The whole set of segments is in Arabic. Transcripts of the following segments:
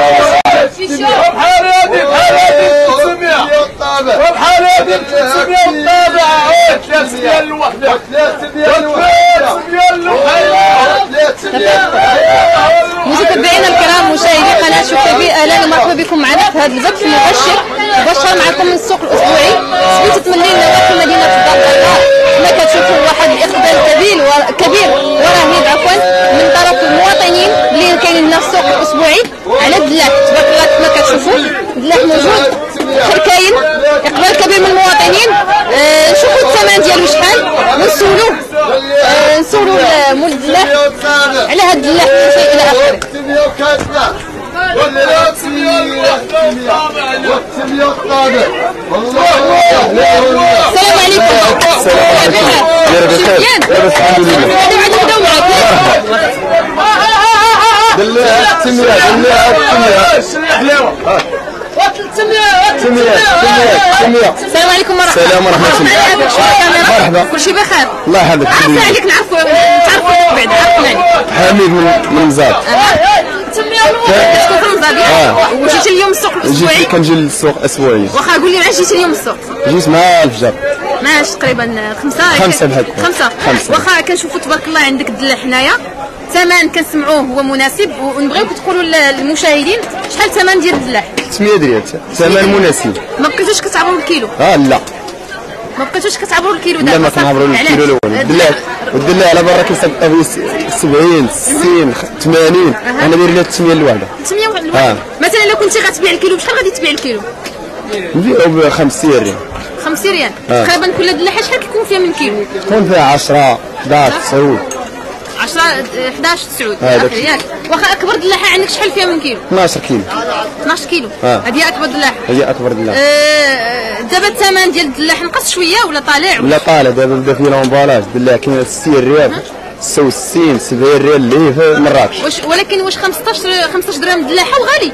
بحال هادي بحال هادي 300 وبحال هادي 300 والطابعة 300 الوحدة 300 متتبعينا الكرام مشاهدي قناة شوف بي أهلا ومرحبا بكم معنا في هذا البث المباشر مباشر معكم من السوق الأسبوعي. سبيت 80 نواحي مدينة الدار السلام عليكم السلام ورحمة الله. مرحبا. كل شيء بخير. الله يحفظك. عرفنا عليك نعرفوا تعرفوا بعد عرفنا عليك حميد من من مزاد وجيت اليوم السوق جيت الاسبوعي كنجي للسوق اسبوعي واخا قول لي علاش جيت اليوم السوق. جيت مع الفجر. ماش تقريبا خمسة. خمسة هكا. خمسة. خمسة. واخا كنشوفوا تبارك الله عندك الدلاح هنايا ثمن كنسمعوه هو مناسب. ونبغيوك تقولوا للمشاهدين شحال الثمن ديال الدلاح 800 ريال ثمن مناسب. ما بقيتوش كتعبروا الكيلو آه لا. ما بقيتوش كتعبروا الكيلو لا دابا ما صح؟ كنعبروا الكيلو؟ الأول. الدلاع والدلاع على برا به 70 60 80 أنا داير لها 800 الوحده 800 واحد آه. مثلا لو كنتي غتبيع الكيلو بشحال غادي تبيع الكيلو؟ نبيعو ب 50 ريال. 50 ريال. آه. تقريبا كل دلاحه شحال كيكون فيها من كيلو؟ كون فيها 10 11 9 10 11 9 آه، داك الشيء. ياك. واخا أكبر دلاحة عندك شحال فيها من كيلو؟ 12 كيلو. 12 كيلو. آه. هذه أكبر دلاحة. هي أكبر دلاع آه، دابا الثمن ديال الدلاح نقص شوية ولا طالع؟ ولا طالع دابا بدا فيه لومبالاج دلاع كاين 60 ريال. 66 70 ريال اللي في مراكش واش ولكن واش 15 15 درهم دلاحة وغالي؟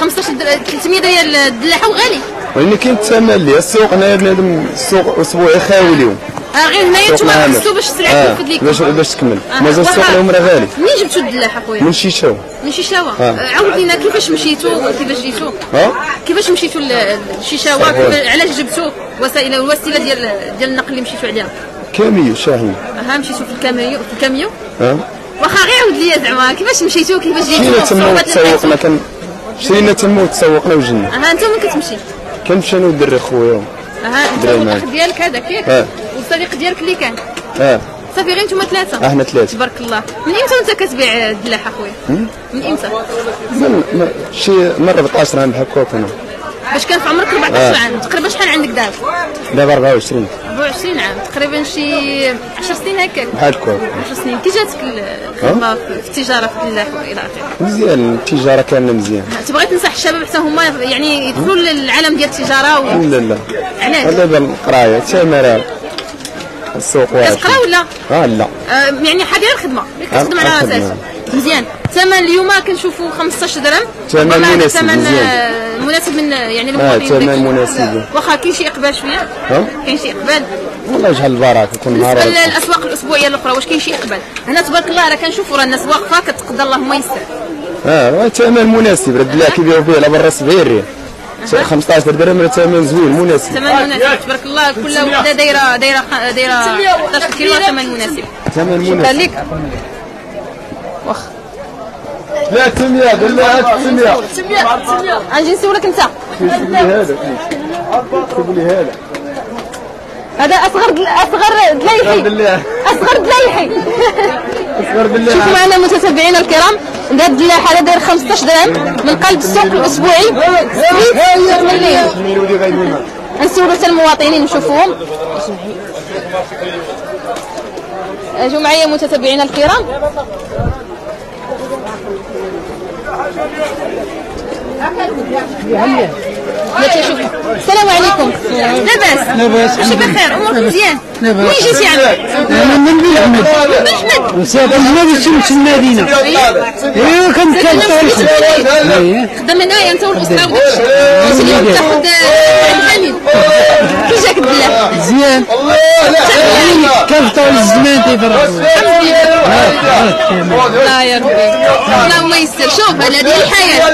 15 در- 300 ريال الدلاحه وغالي. ولكن كاين الثمن اللي السوق هنايا بنادم السوق اسبوعي خاوي اليوم. غير هنايا نتوما. خصو باش السلعه تنفذ لكم باش باش تكمل. آه، مازال السوق. اليوم راه غالي. منين جبتوا الدلاح أخويا؟ من شيشاو من شيشاوه آه. آه، عاود لينا كيفاش مشيتوا كيفاش جيتوا ها؟ كيفاش مشيتوا ل- للشيشاوه صحيح. كيفاش- علاش جبتوا وسائل الوسيله ديال ديال النقل اللي مشيتوا عليها؟ كاميو شاهين ها مشيتوا في الكاميو في الكاميو؟ ها؟ واخا غير عاود لي زعما. كيفاش مشيتوا كيفاش شرينا جيتوا تما. كان شرينا تما وتسوقنا وجينا. ها أنت وين كتمشي كنمشي أنا والدري خويا. ها معاك. ديالك هذاك؟ ياك والصديق ديالك اللي كان. آه. صافي غير نتوما ثلاثة. إحنا ثلاثة. تبارك الله. من إمتى وانت كتبيع الدلاح أخويا؟ من إمتى؟ من من- شي مرة 14 عام بحال هكا أنا. باش كان في عمرك 14 آه. عام. تقريبا شحال عندك دابا دابا 24 24 عام. تقريبا شي 10 سنين هكاك. بحال هكا 10 سنين. كي جاتك الخدمة في في التجارة في الدلاح وإلى آخره؟ مزيان. التجارة كاملة مزيان. تبغي تنصح الشباب حتى هما يعني يدخلوا للعالم ديال التجارة و... لا لا علاش؟ دابا القرايه تمارا السوق واعر كتقرا ولا؟ آه لا. آه، يعني حاضر الخدمة. كتخدم على الخدمة. أساس. مزيان. الثمن اليوم كنشوفوا 15 درهم. ثمن ربما هذا مناسب، الثمن. آه، مناسب من يعني آه المقابلين ثمن ديالك. مناسب. واخا كاين شي إقبال شوية؟ كاين شي إقبال؟ والله يجعل البركة كل نهار بالنسبة للأسواق الأسبوعية الأخرى واش كاين شي إقبال؟ هنا تبارك الله راه كنشوفوا راه الناس واقفة كتقدر اللهم يسر آه ثمن مناسب رد لا كيبيعوا فيه على برا 70 ريال. 15 درهم راه ثمن زوين مناسب ثمن مناسب. تبارك الله كل وحدة دايره دايرة دايرة 11 كيلو ثمن مناسب. ثمن شكرا مناسب لك. واخ. 300 دلها 300 غنجي نسولك أنت. كتب لي هذا هذا. هذا اصغر أصغر بالله أصغر بالله شوفوا معنا متتبعينا الكرام. هذا هذا داير 15 درهم من قلب السوق الأسبوعي. نسولوا حتى المواطنين نشوفوهم اجوا معايا متتبعينا الكرام. السلام عليكم لاباس لاباس ماشي بخير امورك مزيان. وين جيتي عندك أنا من بن احمد بن احمد مسافر هنا بشمس المدينة ايوا كنت كنت خدام هنايا انت والاسره اليوم تاخذ الحميد كي جاك الدلاح مزيان كيف طول الزمان تيفرح الحمد لله لا يا ربي اللهم يسر شوف هذه الحياة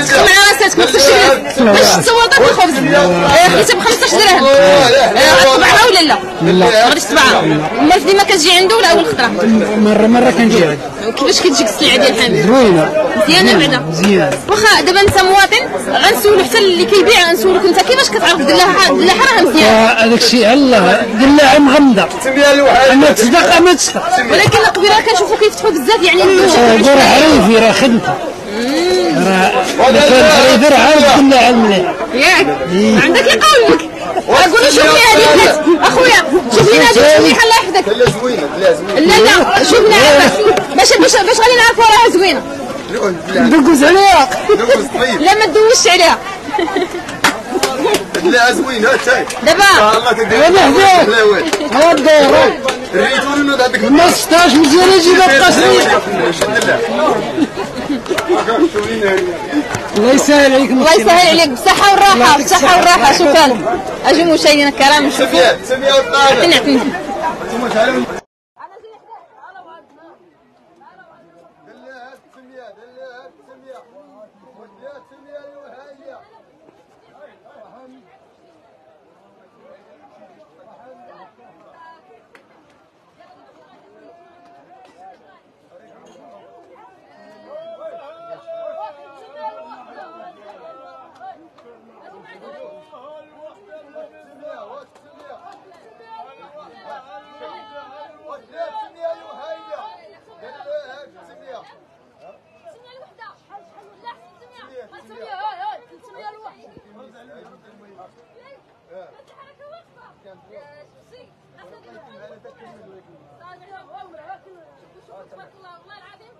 تدخل مع راسك ما تشري باش تصوتك الخبز خديتها ب 15 درهم غتطبعها ولا لا؟ لا غادي تطبعها امال ديما كتجي عنده ولا اول خطره مرة مرة كنجي كيفاش كتجيك السلعه ديال حامد زوينة مزيانه بعدا مزيان واخا دابا انت مواطن غنسولو حتى اللي كيبيع غنسولك انت كيفاش كتعرف دلاحه دلاحه راه مزيان هذاك الشيء الله دلاعة مغمضة اما تصدق اما تصدق ولكن قبيله كنشوفو كيفتحوا بزاف يعني راه حريفي راه خدمته راه كان حريفي راه عارف دلاعة المليح ياك. عندك يقولك أقول له شوف لي هذه الناس. أخويا شوف لي هذه الشريحه الله يحفظك لا زوينة لا زوينة. لا لا شوف نعرف باش باش باش غادي نعرفوا راها زوينة. ندوز عليها دوز طيب. لا ما تدوزش عليها. لا زوينه تاي دابا. الله تدير. أنا هداك لا وين؟ هو الدور ريتو لنا هذاك ما 16 مزيان يجيب القصري الله يسهل عليكم الله يسهل عليك. بالصحة والراحة بالصحة والراحة. شكرا. أجي مشاهدينا الكرام نشوفوا سميات سميات طالع نعطيني تبارك الله والله العظيم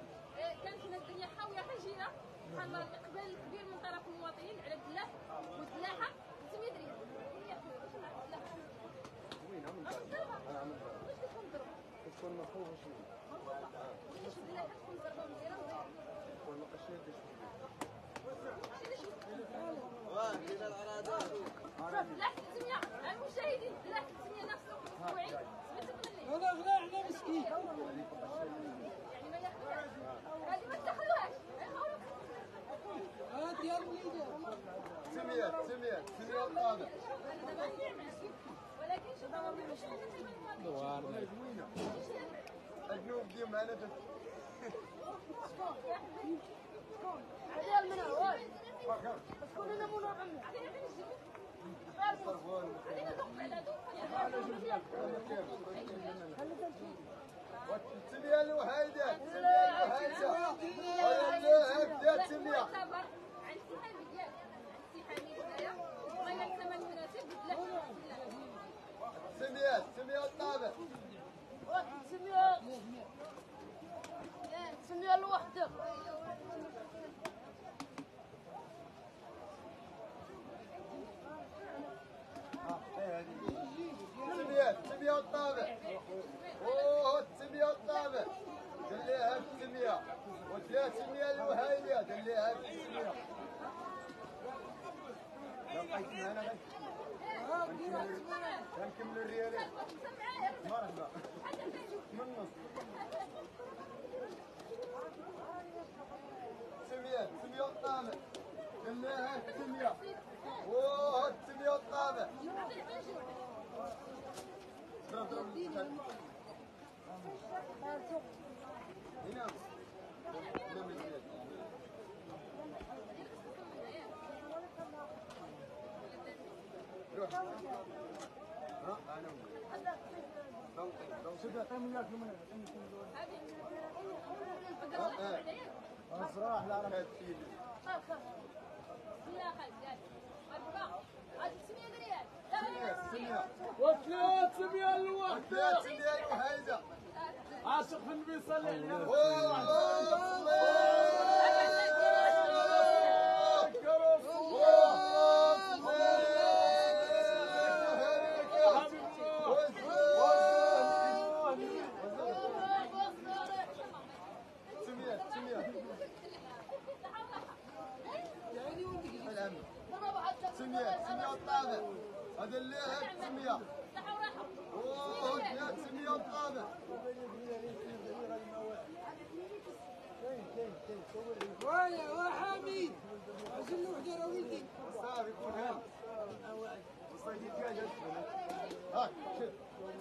كانت الدنيا خاويه حجيره سبحان الله الكبير من طرف المواطنين على الفلاح والفلاحه 600 ريال نعرف الفلاحة. أه، نضربها. واش كتكون؟ واش الفلاحة تكون ضربة مزيانة ولا فلاح 600 المشاهدين فلاح 600 نفسه اسبوعي سمعت يعني ما ياخذوهاش هذه ما تاخذوهاش سميات سميات سميات طالع ولكن شوف هو مش الجنوب دي معنا في السمية الوهايدة السمية الوهايدة الله هكذا السمية يعتبر عن صراحة لا اعرف لا خالد أربعة هذه 600 ريال لا سمية وثلاث سمية الوحدة ثلاث سمية وهيدا عاشق النبي صلى الله عليه سمية سمية الطابع هذا اللي هيك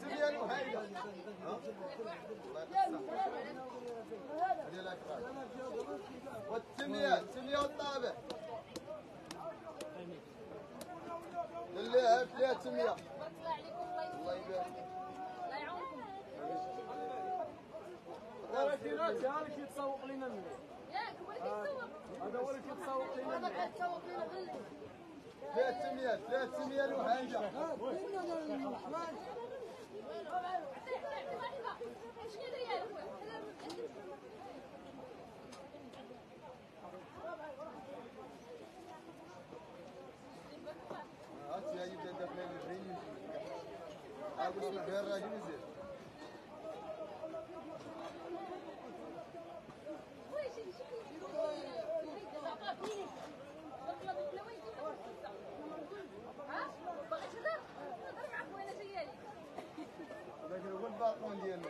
سمية اوه ثلاث سمية الطابع والتمية التمية والطابع اللي هاب فيها تمية بارك الله عليكم الله الله يبارك يبارك الله يعاونكم ياك هو اللي كيتسوق هذا كيتسوق لنا. بال فيها تمية فيها تمية الوحيدة شنو ريال اخويا هاتي هاي يبدا داخل البريمي أقول لك غير راجل مزيان لكن هو الباقون ديالنا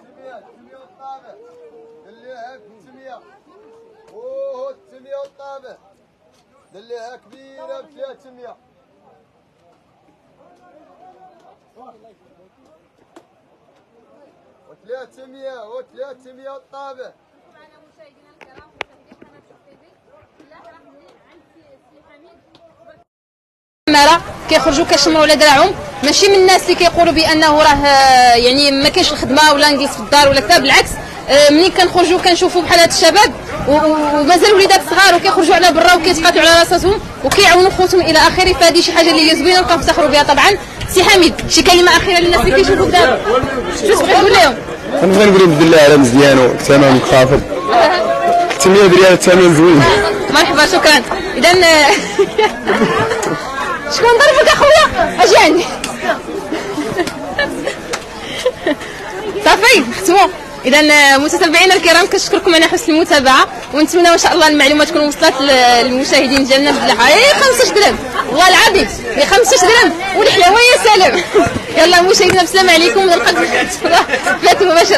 تمية تمية والطابع دليها تمية اوه التمية والطابع دليها كبيرة فيها تمية وتلاها تمية وتلاها تمية والطابع معنا مشاهدينا الكرام في TV لا راح عند سي حميد الكاميرا كيخرجوا كيشمروا على دراعهم ماشي من الناس اللي كيقولوا بأنه راه آه، يعني ما كاينش الخدمة ولا نجلس في الدار ولا كذا بالعكس آه، ملي كنخرجوا كنشوفوا بحال هاد الشباب ومازال وليدات صغار وكيخرجوا على برا وكيتقاتلوا على راساتهم وكيعاونوا خوتهم إلى آخره. فهذه شي حاجة اللي هي زوينة وكنفتخروا بها طبعا. سي حميد شي كلمة أخيرة للناس اللي كيشوفوك دابا شنو تبغي تقول لهم؟ أنا بغي نقول بالله على مزيان وثمن منخفض 800 ريال الثمن زوين. مرحبا شكرا. اذا شكون ضربك اخويا أجي عندي صافي ختموا إذا متتبعينا الكرام كنشكركم على حسن المتابعة ونتمنى إن شاء الله المعلومات تكون وصلت للمشاهدين ديالنا بالله اي 15 درهم. والله العظيم يا 15 درهم. والحلاوة يا سلام. يلا مشاهدينا السلام عليكم. ونلقاكم في الحلقة مباشرة.